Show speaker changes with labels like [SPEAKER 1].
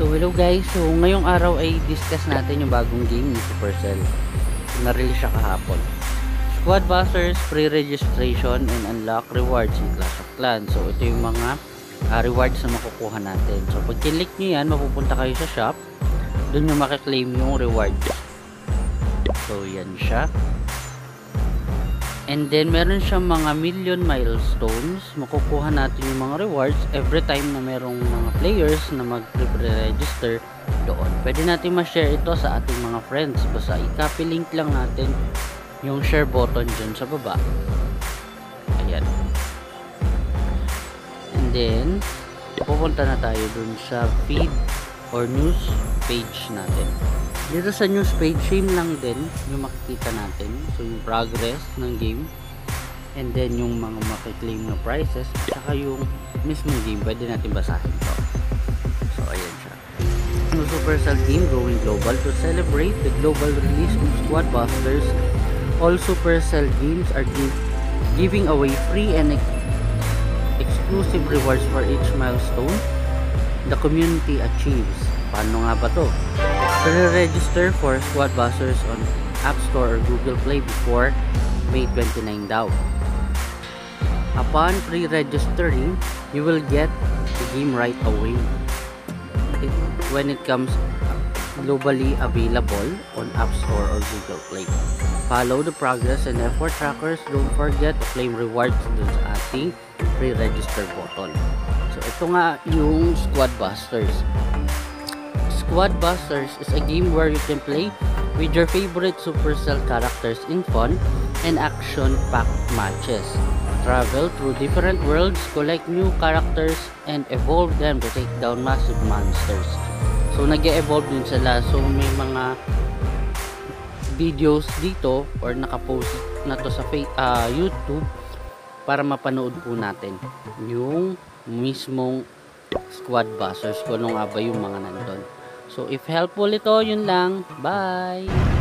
[SPEAKER 1] So hello guys, so ngayong araw ay discuss natin yung bagong game ni Supercell. Na-release siya kahapon. Squad Busters, pre-registration and unlock rewards in Clash of Clans. So ito yung mga ah, rewards na makukuha natin. So pag kinlik nyo yan, mapupunta kayo sa shop. Doon nyo makiklaim yung rewards. So yan siya. And then meron siyang mga million milestones. Makukuha natin yung mga rewards every time na merong mga players na mag-register doon. Pwede natin ma-share ito sa ating mga friends. Basta i-copy link lang natin yung share button dyan sa baba. Ayan. And then, pupunta na tayo dun sa feed or news page natin. Dito sa news page, same lang din yung makikita natin. So, yung progress ng game. And then, yung mga makiklaim na prices. Saka yung mismo game, pwede natin basahin to. So, ayan siya. Yung Supercell game going global to celebrate the global release of Squad Busters. All Supercell games are gi- giving away free and ex- exclusive rewards for each milestone the community achieves. Paano nga ba to? Pre-register for Squad Busters on App Store or Google Play before May 29 daw. Upon pre-registering, you will get the game right away. It, when it comes globally available on App Store or Google Play. Follow the progress and effort trackers. Don't forget to claim rewards dun sa ating pre-register button. So, ito nga yung Squad Busters. Squad Busters is a game where you can play with your favorite Supercell characters in fun and action-packed matches. Travel through different worlds, collect new characters, and evolve them to take down massive monsters. So, nag evolve din sila. So, may mga videos dito or nakapost na to sa ah, YouTube para mapanood po natin yung mismong squad busters kung ano nga ba yung mga nandun. So, if helpful ito, yun lang. Bye!